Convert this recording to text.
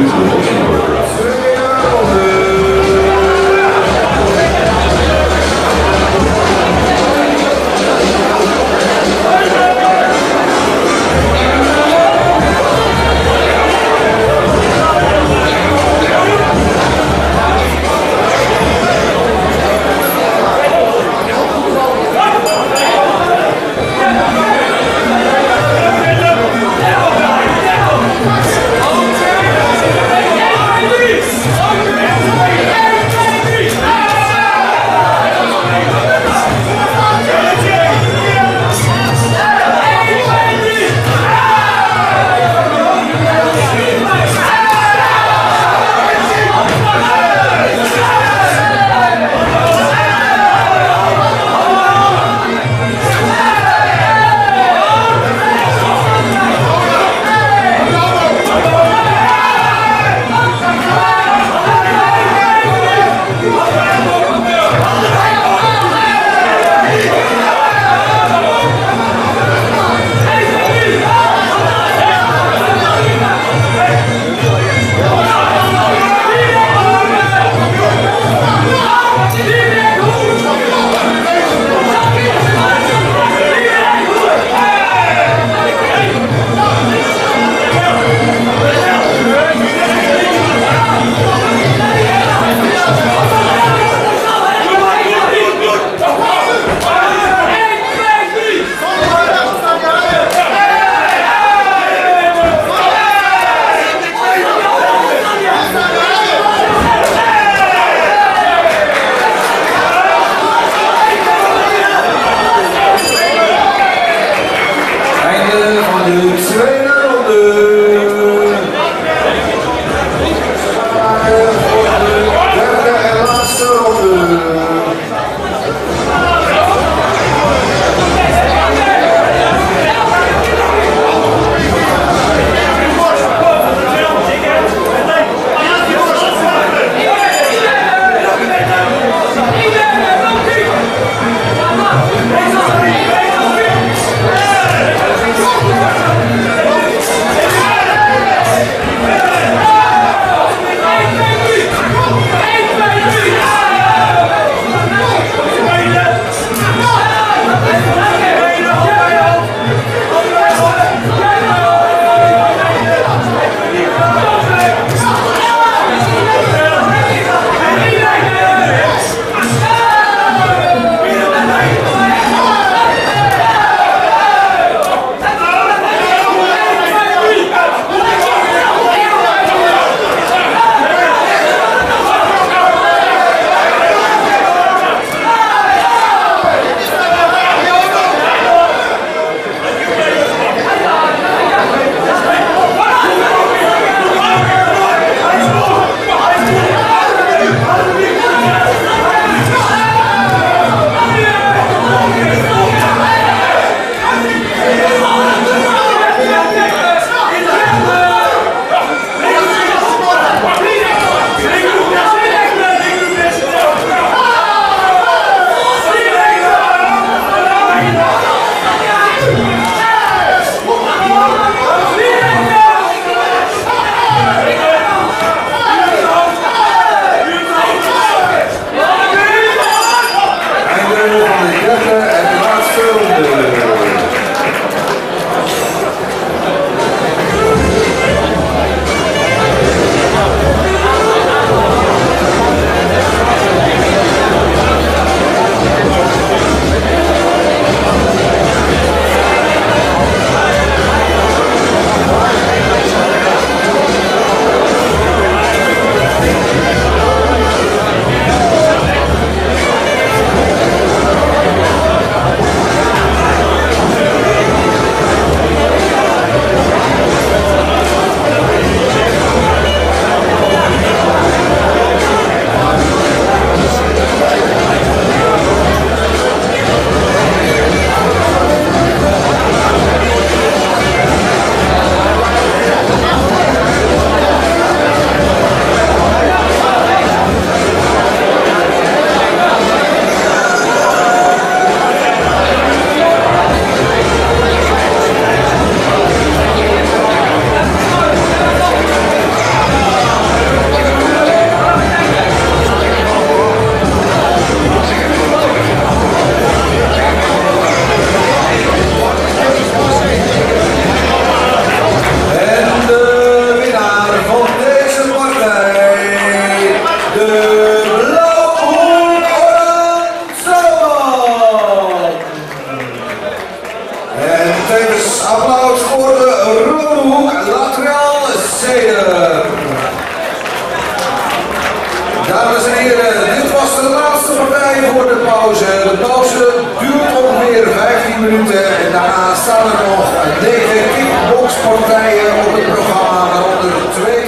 reasonable. Dames en heren, dit was de laatste partij voor de pauze. De pauze duurt ongeveer 15 minuten en daarna staan er nog 9 kickboxpartijen op het programma, waaronder twee